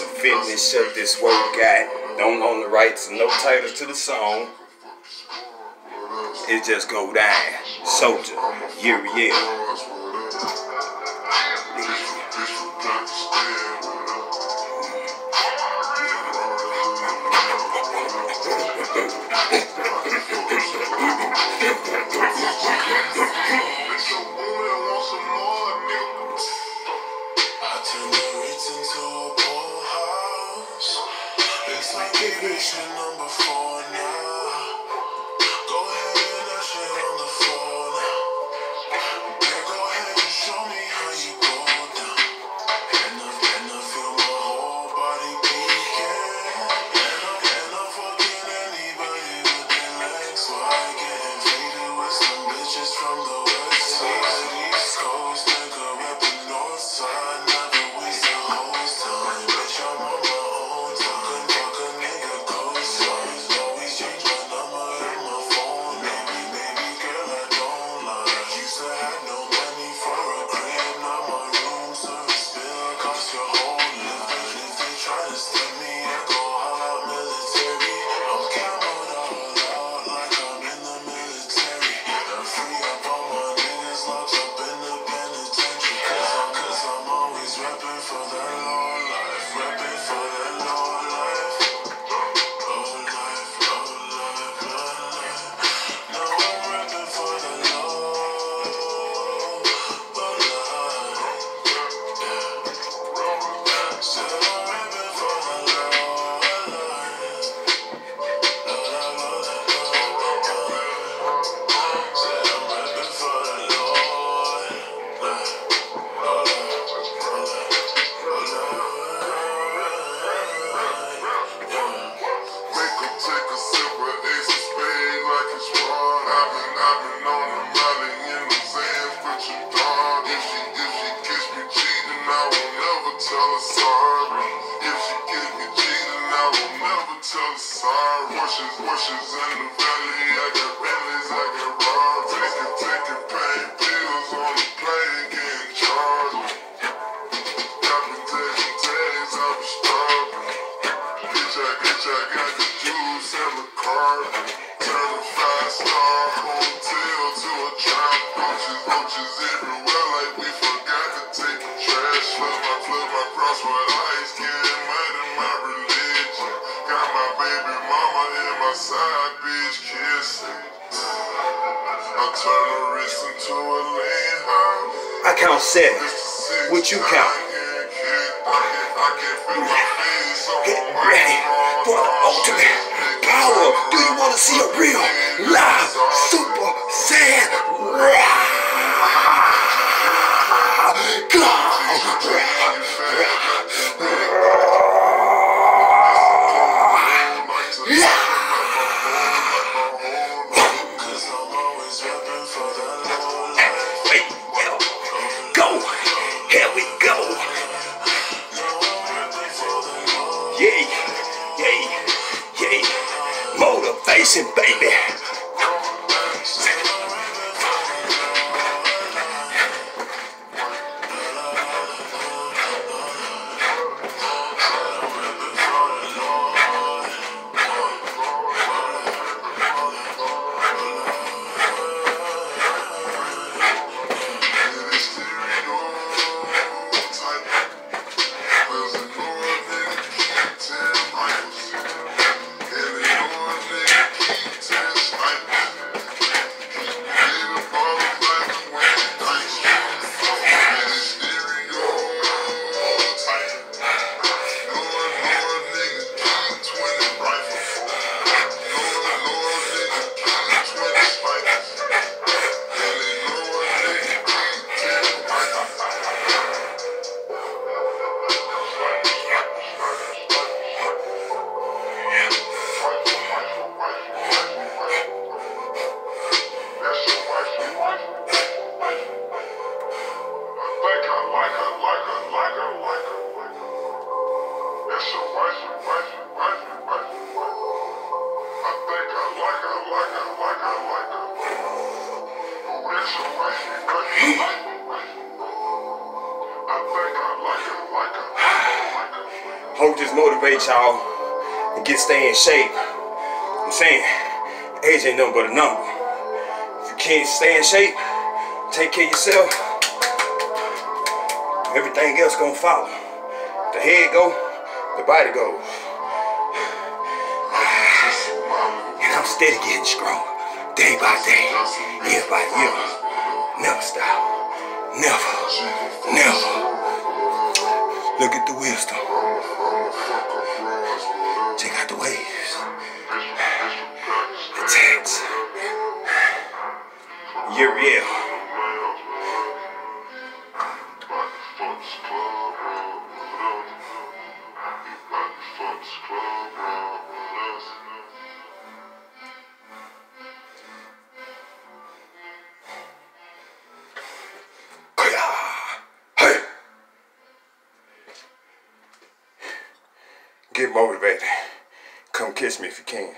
the fitness, of this work guy. Don't own the rights, no titles to the song. It just go down. Soldier, year yeah. Thank like this. number four now. so sorry. Washes, washes in the valley. I got Bentleys, I got Rolls. Take it, take it, pay bills on the plane, getting charged. Got me taking days, I was starving. Bitch, I, bitch, I got the juice and the car. Turn a five star hotel to a trap. Roaches, roaches everywhere, like we forgot to take the trash. Flip my, flip my cross crossword. outside bitch kissing. I turn a wrist into a lean house. I count seven. What you count? Get ready for the ultimate power. Do you want to see a real, live, super saiyan? God! Hope this motivate y'all and get stay in shape. I'm saying, age ain't nothing but a number. If you can't stay in shape, take care of yourself. Everything else gonna follow. The head go, the body goes. And I'm steady getting stronger, day by day, year by year. Never stop. Never. Never. Look at the wisdom. Real. Get motivated. Come kiss me if you can.